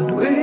But we